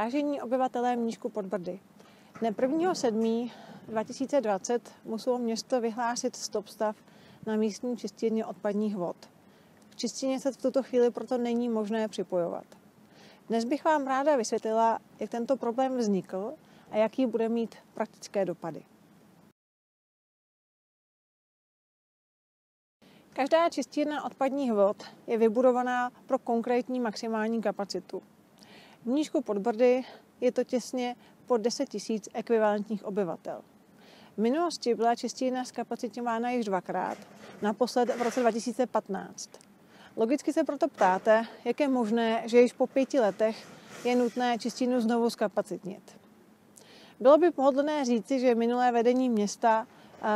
Vážení obyvatelé Mníšku pod Brdy, dne 1. 7. 2020 muselo město vyhlásit stop stav na místní čistírně odpadních vod. K čistině se v tuto chvíli proto není možné připojovat. Dnes bych vám ráda vysvětlila, jak tento problém vznikl a jaký bude mít praktické dopady. Každá čistírna odpadních vod je vybudovaná pro konkrétní maximální kapacitu. V Mníšku pod Brdy je to těsně pod 10 000 ekvivalentních obyvatel. V minulosti byla čistírna zkapacitována již dvakrát, naposled v roce 2015. Logicky se proto ptáte, jak je možné, že již po pěti letech je nutné čistírnu znovu zkapacitnit. Bylo by pohodlné říci, že minulé vedení města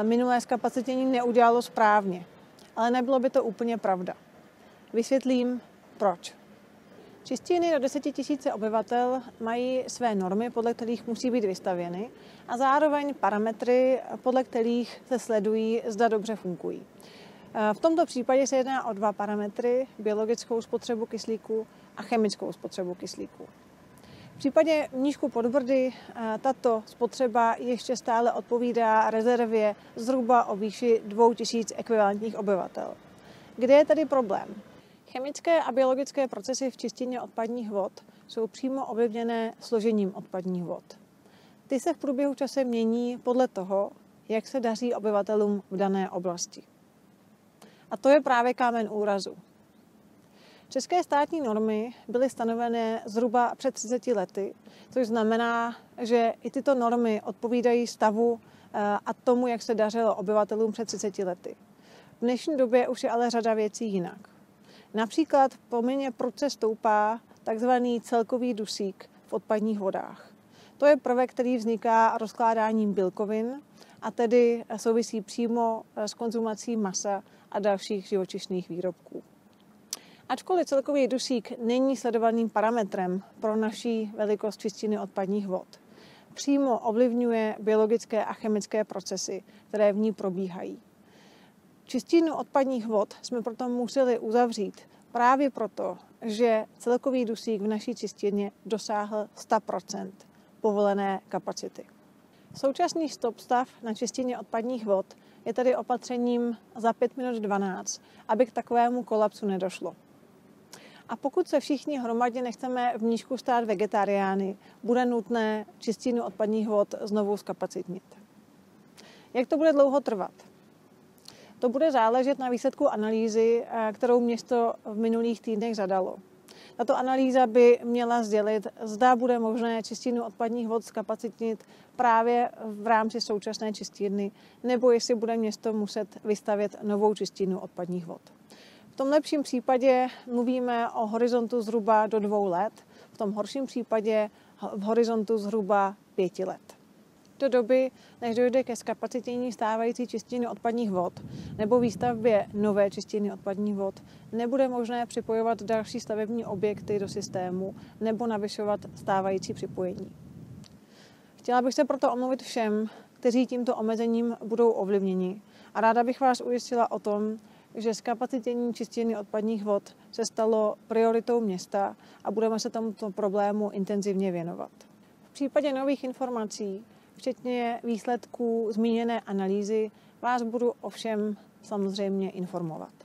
minulé zkapacitění neudělalo správně, ale nebylo by to úplně pravda. Vysvětlím, proč. Čistírny do 10 000 obyvatel mají své normy, podle kterých musí být vystavěny a zároveň parametry, podle kterých se sledují, zda dobře fungují. V tomto případě se jedná o dva parametry, biologickou spotřebu kyslíku a chemickou spotřebu kyslíku. V případě nížku podbrdy tato spotřeba ještě stále odpovídá rezervě zhruba o výši 2000 ekvivalentních obyvatel. Kde je tedy problém? Chemické a biologické procesy v čistině odpadních vod jsou přímo ovlivněné složením odpadních vod. Ty se v průběhu čase mění podle toho, jak se daří obyvatelům v dané oblasti. A to je právě kámen úrazu. České státní normy byly stanovené zhruba před 30 lety, což znamená, že i tyto normy odpovídají stavu eh, a tomu, jak se dařilo obyvatelům před 30 lety. V dnešní době už je ale řada věcí jinak. Například poměrně prudce stoupá takzvaný celkový dusík v odpadních vodách. To je prvek, který vzniká rozkládáním bílkovin a tedy souvisí přímo s konzumací masa a dalších živočišných výrobků. Ačkoliv celkový dusík není sledovaným parametrem pro naší velikost čistiny odpadních vod, přímo ovlivňuje biologické a chemické procesy, které v ní probíhají. Čistinu odpadních vod jsme proto museli uzavřít právě proto, že celkový dusík v naší čistírně dosáhl 100% povolené kapacity. Současný stop stav na čistině odpadních vod je tedy opatřením za 5 minut 12, aby k takovému kolapsu nedošlo. A pokud se všichni hromadně nechceme v nížku stát vegetariány, bude nutné čistinu odpadních vod znovu zkapacitnit. Jak to bude dlouho trvat? To bude záležet na výsledku analýzy, eh, kterou město v minulých týdnech zadalo. Tato analýza by měla sdělit, zda bude možné čistírnu odpadních vod zkapacitnit právě v rámci současné čistírny, nebo jestli bude město muset vystavět novou čistírnu odpadních vod. V tom lepším případě mluvíme o horizontu zhruba do dvou let, v tom horším případě v horizontu zhruba pěti let. Do doby, než dojde ke zkapacitění stávající čistiny odpadních vod nebo výstavbě nové čistiny odpadních vod, nebude možné připojovat další stavební objekty do systému nebo navyšovat stávající připojení. Chtěla bych se proto omluvit všem, kteří tímto omezením budou ovlivněni a ráda bych vás ujistila o tom, že zkapacitění čistiny odpadních vod se stalo prioritou města a budeme se tomuto problému intenzivně věnovat. V případě nových informací, včetně výsledků zmíněné analýzy, vás budu ovšem samozřejmě informovat.